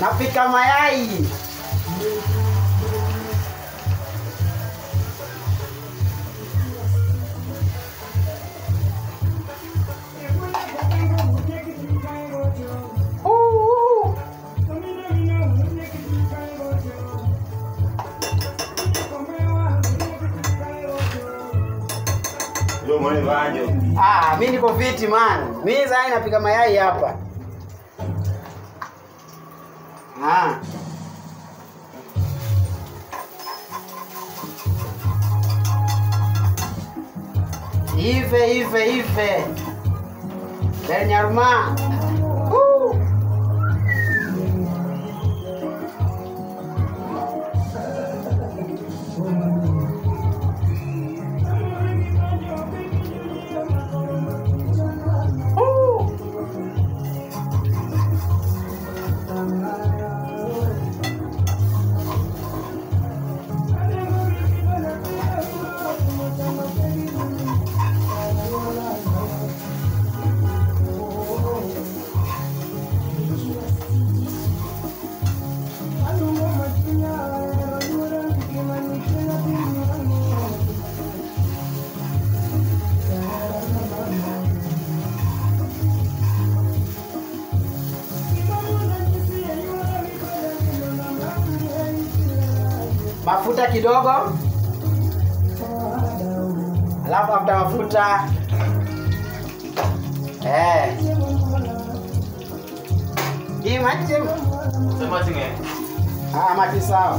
napika mayai. Ah, mi niko fiti man. Mi sasa napika mayai hapa ah. ive ive ive lenyaruma uh. Mafuta kidogo. Alafu afta mafuta. Eh. hii maji. Ah, maji sawa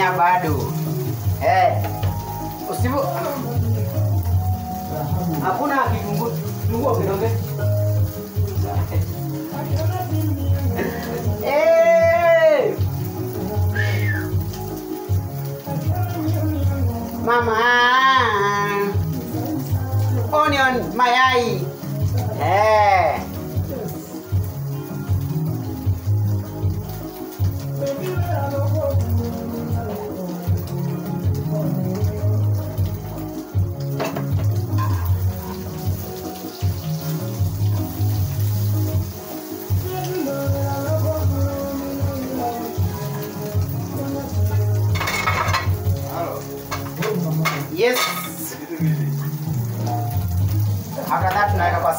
nyanya bado eh. usivu hakuna kitunguu kidogo Eh! mama onion mayai eh.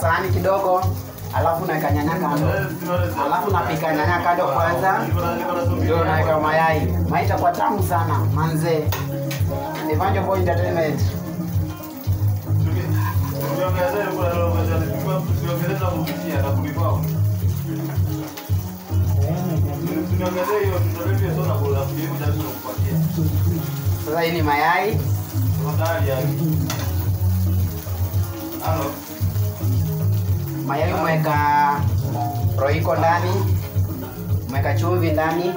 Sahani kidogo alafu naweka nyanya kando. Alafu napika nyanya kando kwanza ndio naweka mayai. Mayai itakuwa tamu sana manze. Evanjo Boy Entertainment. Sasa hii ni mayai mayai umeweka roiko ndani umeweka chumvi ndani.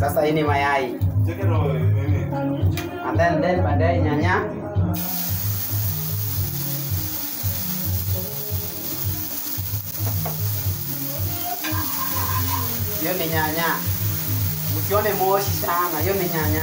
Sasa hii ni mayai. And then then baadaye nyanya. Hiyo ni nyanya. Msione moshi sana hiyo ni nyanya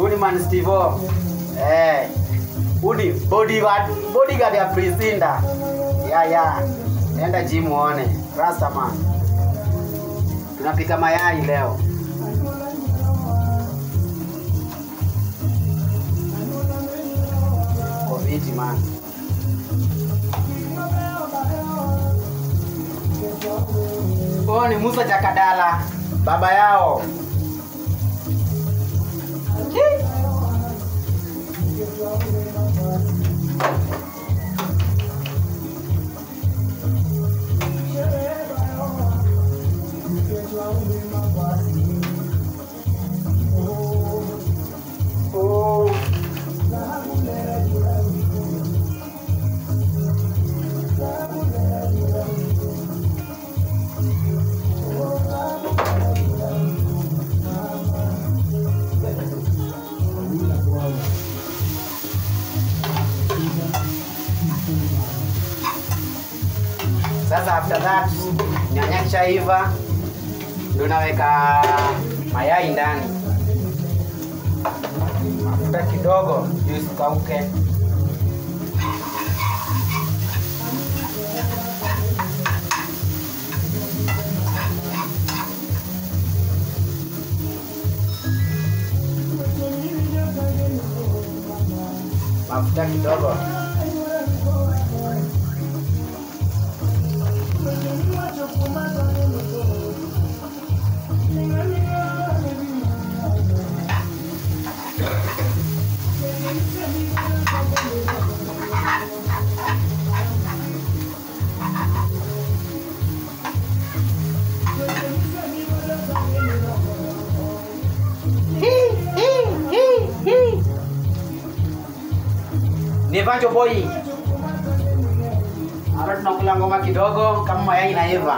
Huyu ni man Stevo. Eh. Ni bodyguard, bodyguard ya Priscinda. Ya ya. Enda gym uone. Rasta man. Tunapika mayai leo. Covid man. Oh, ni Musa Jakadala, baba yao. Okay. That nyanya kishaiva, ndio naweka mayai ndani, mafuta kidogo juu isikauke. Mafuta kidogo. Ni Vanjo Boy. Hapa tunakula ngoma kidogo kama mayai inaiva.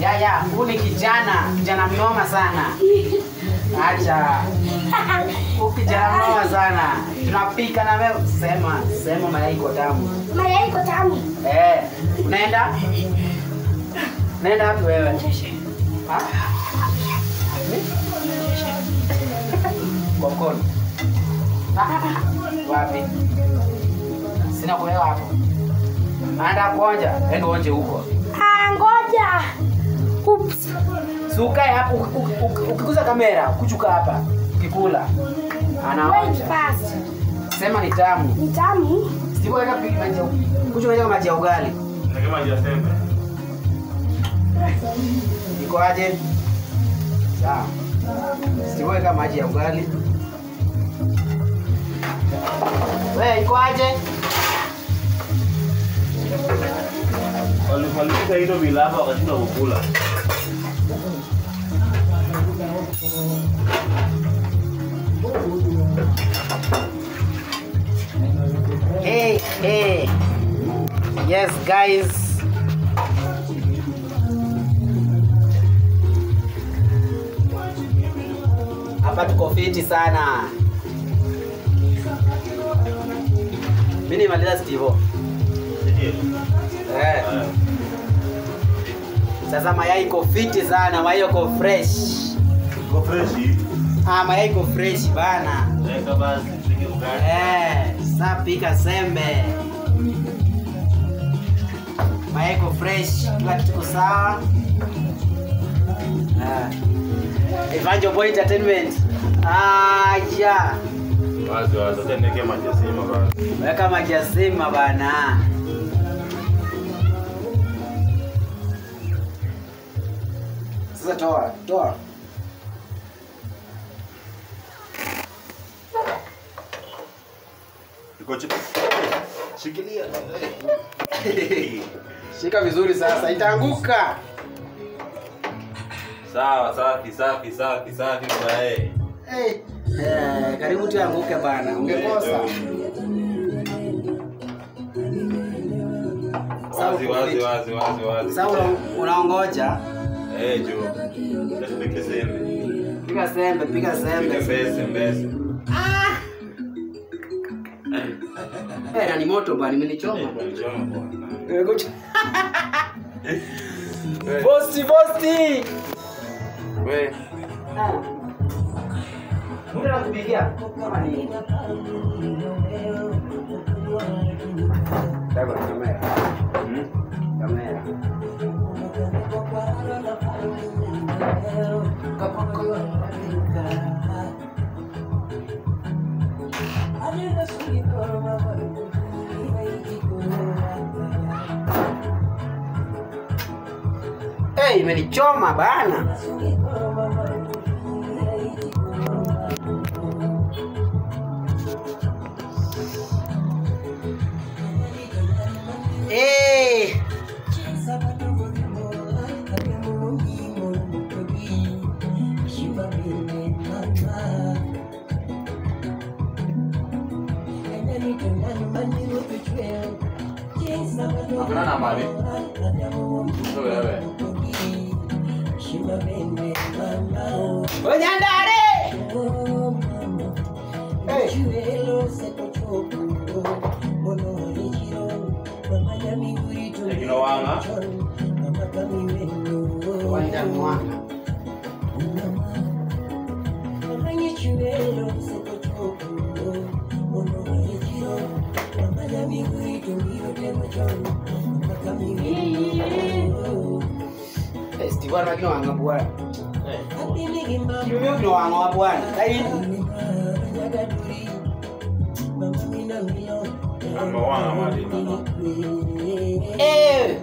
Ya ya, huyu ni kijana, kijana mnoma sana. Acha. huu kijana mnoma sana. Tunapika na wewe sema, sema mayai iko tamu. Mayai iko tamu. Eh, unaenda? Unaenda wapi wewe? Kwa mkono. Wapi? Sina kuelewa hapo. Anda kuonja, enda uonje huko. Ah, ngoja. Oops. Si hapo uki- uki- uki- ukiguza kamera, kuchuka hapa, ukikula. Anaonja. Sema ni tamu. Ni tamu. Sivyo weka maji ya kuchuka maji ya ugali. Ni kama hajasembe. Iko aje? Sawa. Siweka weka maji ya ugali. Wewe iko aje? Wali- Walipika hilo bila hapa wakashindwa kukula. Hey, hey. Yes, guys. Hapa tuko fiti sana. Mimi nimaliza Steve. Eh, Eh, sasa mayai iko fiti sana, mayai iko fresh. Iko fresh. Ah, mayai iko fresh bana. Weka basi, shike ugali. Eh, sasa pika sembe. Mayai iko fresh, kila kitu sawa. Ah. Evanjo Boy Entertainment. Ah, ja. Wazi wazi, acha niweke sima basi. Weka maji ya bana. Sasa toa, toa. Iko chini. Shikilia. Shika vizuri sasa, itaanguka. Sawa, safi, safi, safi, safi Eh. Hey. Eh, karibu tu anguke bana, ungekosa. Wazi wazi wazi wazi wazi. Sasa unaongoja, Eh, jo. Tupike sembe. piga sembe, piga sembe, sembe. sembe. Ah! Eh, na ni moto bwana, imenichoma. Choma bwana. Posti Posti posti. We, Ah. Muda nakupigia kama ni Dago kamera. hmm? Kamera. Eh, imenichoma bana. mami. Onyandare. Hey. Ekino wanga. Wanja mwana. Eh, Steve lakini wanga bwana. Mimi kino wanga wa bwana. Dai. Amba wanga mali mama. Eh.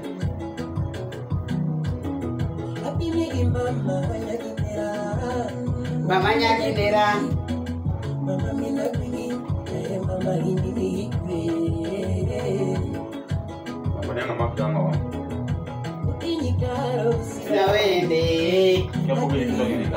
Mama nyakindera.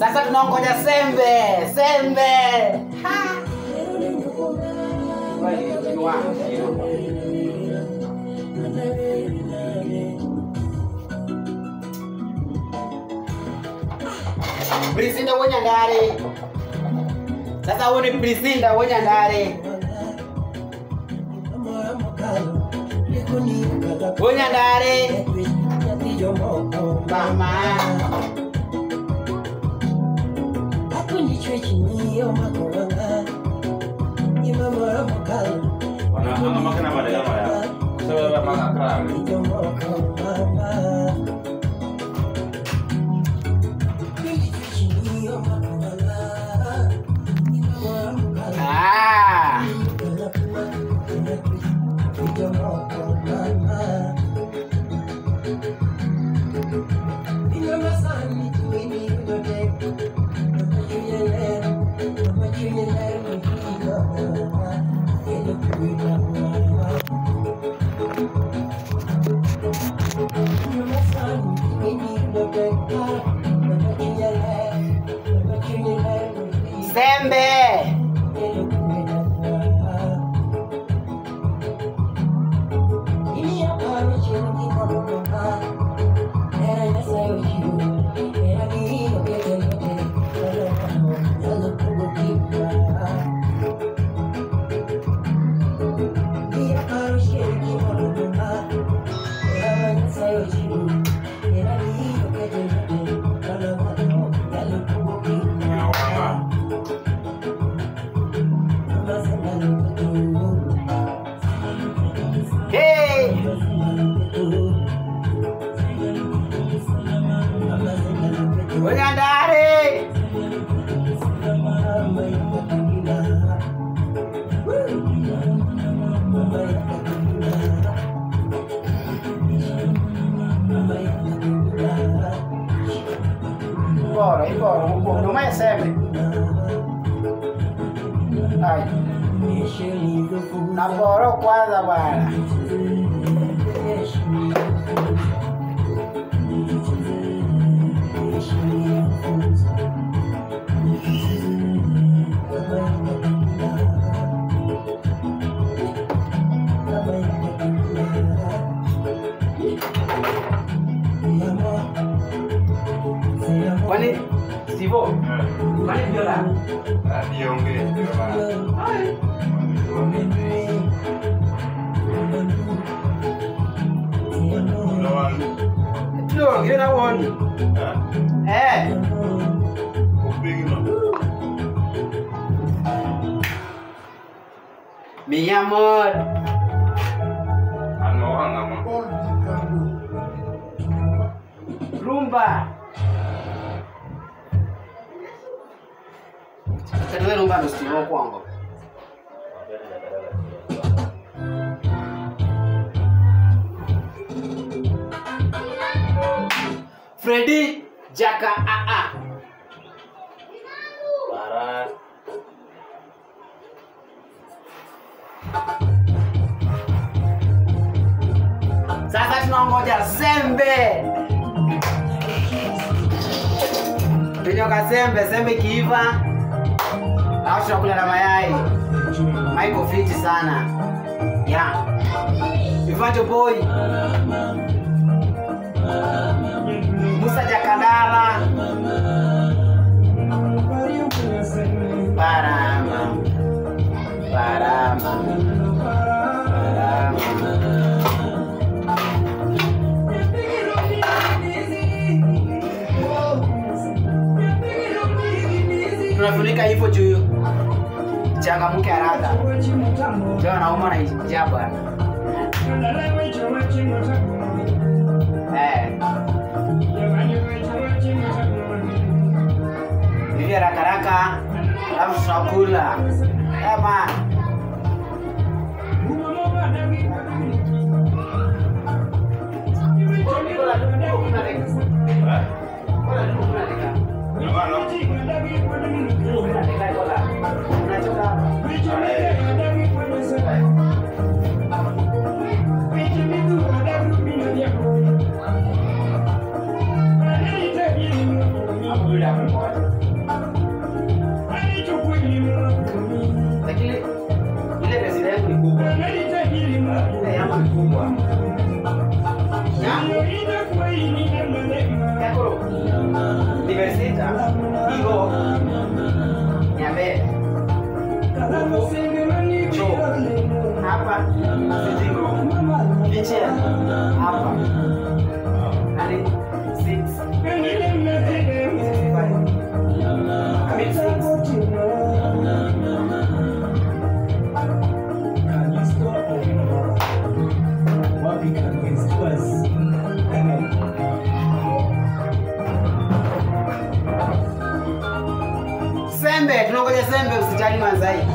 Sasa tunaongoja sembe, sembe. Ha. Wewe, kiwango, kiwango. Prisinda wonya ndare. Sasa huyu ni Prisinda wonya ndare. Wonya ndare. Mama. Wana anga makana mali kama ya. Sasa maka karanga. Ah. Kwani Stivo? Kwani viola? Tulo, ngine na won. Eh. Mi amor. Rumba. Freddy Jaka AA. Sasa tunangoja sembe. Tunyoka sembe, sembe kiiva. Alafu tunakula na mayai. Maiko fiti sana. ya ifato boy. Musa Jakadala. Tunafunika hivyo juu Jangan arada jana umana jabana Jadi raka-raka. Eh, Pak. Bola, bola, bola, bola, bola, Lakini diversita ah. Ivo Nyambe Uko Cho Hapa Sijingo Lichea sembe zaidi.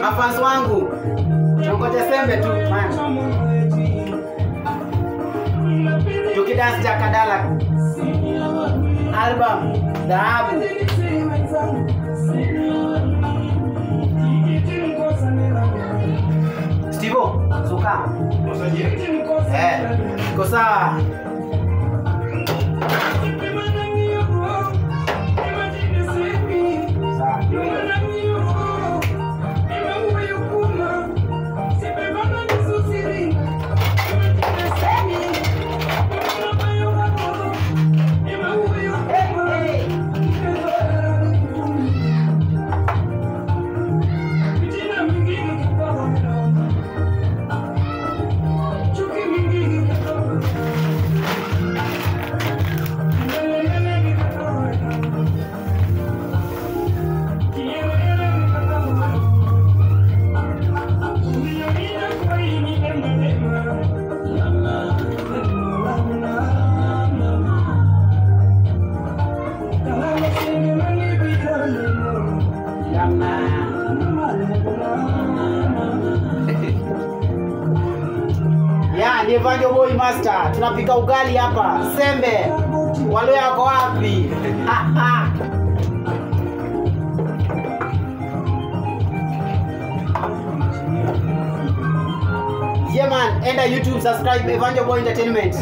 mafans wangu tunangoja sembe tu man. Jakadala album dhahabu. Stivo suka eh iko sawa ugali hapa. Sembe. walio wako wapi? enda youtube subscribe evangel boy entertainment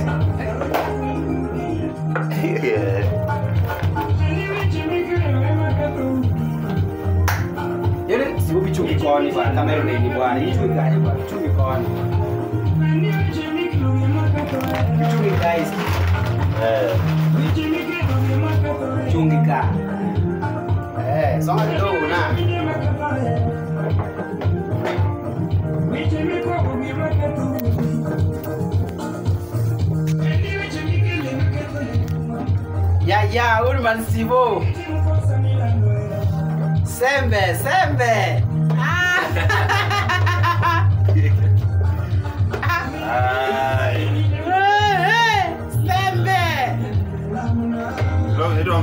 yule bwana bwana gani bwana koni chumvi guys chungi ka eh kidogo na ya ya urban sivo sembe sembe ah.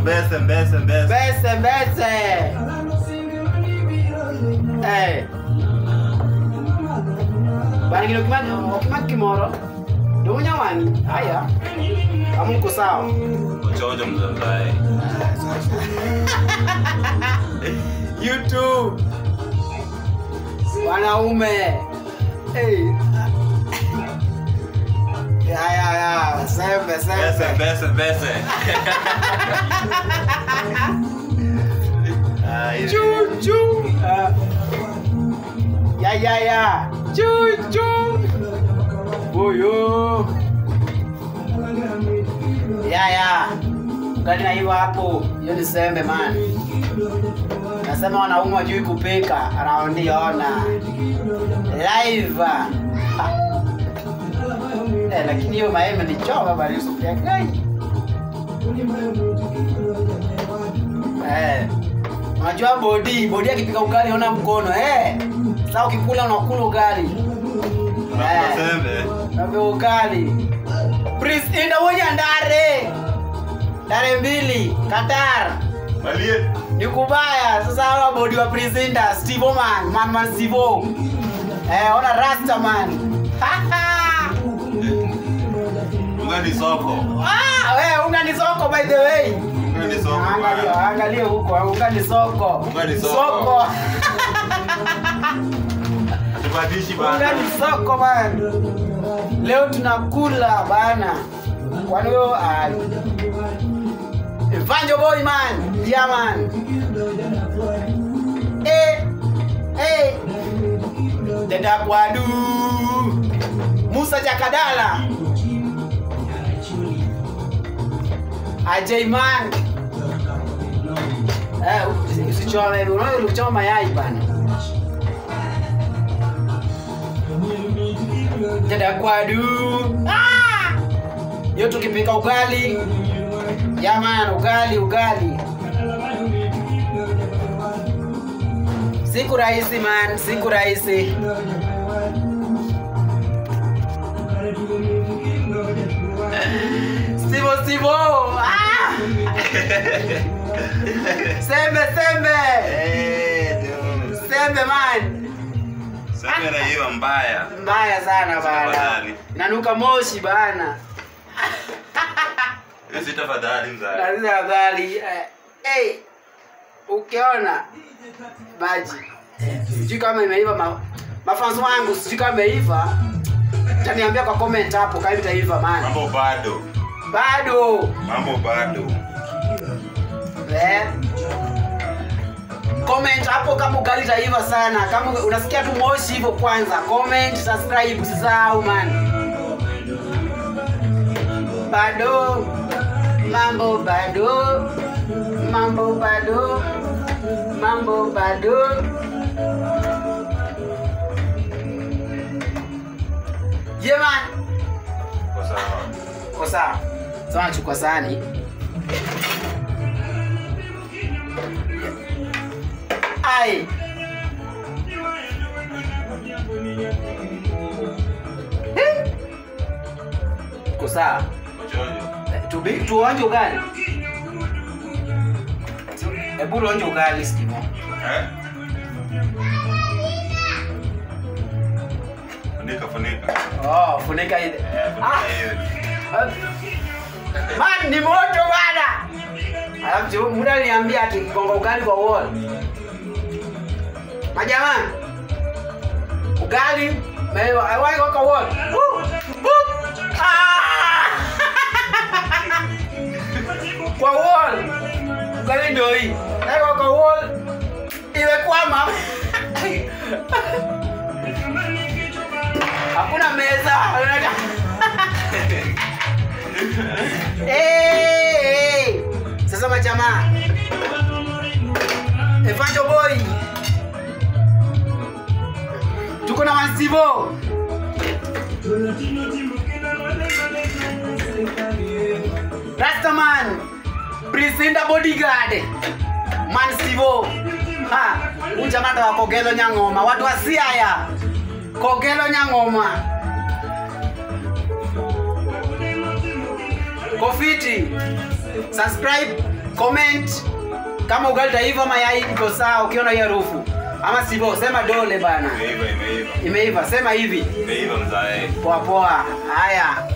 Besen, besen, besen. Besen, besen. Eh. Bari gino kima kima kimoro. Dulu nyawani, Aya. Kamu kusau. Ojojo mzambai. too. Wanaume. Hey. Sembe sembe. mbese, mbese. Ay, Ah. Ya hapo. Hiyo ni sembe man. Nasema wanaume wajui kupika. anaondiona ona. Live. Ah. Eh, lakini hiyo maembe ni choma bali sufuria gani? Eh. Unajua bodi, bodi akipika ugali ona mkono eh. Sasa ukikula unakula ugali. Sembe. Nabe ugali. Prince Inda wonya ndare. Ndare mbili, Qatar. Malie. Ni kubaya. Sasa hawa bodi wa Prince Inda, Steve man, man man Steve. Eh, ona Rasta man. Unga ni soko. ah, we unga ni soko by the way. Unga ni soko. Angalia, angalia huko, unga ni soko. Unga ni soko. Soko. Tubadishi bana. Unga ni soko man. Leo tunakula bana. Kwani wewe ai. Vanjo boy man. Yeah man. Eh. Eh. Dada Kwadu. Musa Jakadala. Ajay man. Eh, usichome, unaona ulichoma bana. Dada Kwadu. Ah! Yo tukipika ugali. Yaman, ugali, ugali. Siku rahisi man, siku rahisi. Stivo, sibo. Ah! Sembe, sembe. Sembe man. Sembe na hiyo mbaya. Mbaya sana bana. Nanuka moshi bana. Hiyo si tafadhali mzali. Lazima tafadhali. Eh, hey, ukiona baji. sijui kama imeiva ma, mafanzi wangu sijui kama imeiva taniambia kwa comment hapo kama itaiva man Mambo bado. Bado. Mambo bado. eh. comment hapo kama ugali itaiva sana. Kama unasikia tu moshi hivyo kwanza comment subscribe usisahau man. Bado. Mambo bado. Mambo bado. Mambo bado. Yeah man? Kosa ko sawa chukua sahani ai sawa Tubi- tuonje ugali hebu tuonje ugali sikimo. Eh? Funika, funika. oh, funika ile Eh, funika Ah. Man ni moto bana alafu muda aliniambia ati gonga ugali kwa wall majamani ugali Meiva, awai kwa wall. Ah! Kwa wall. Ugali ndio hii. Naiko kwa wall. Imekwama. Hakuna meza. hey. Sasa majamaa. Evanjo boy. Tuko na wazibo Rastaman. Prisinda bodyguard. Mansivo. Ha, wa Kogelo Nyang'oma, watu wa. Kogelo Nyang'oma. Kofiti. Subscribe, comment. Kama ugali taiva mayai iko sawa ukiona hiyo harufu. Ama sivyo, sema dole bana. Imeiva, imeiva. Imeiva, sema hivi. Imeiva mzae. Poa poa. Haya.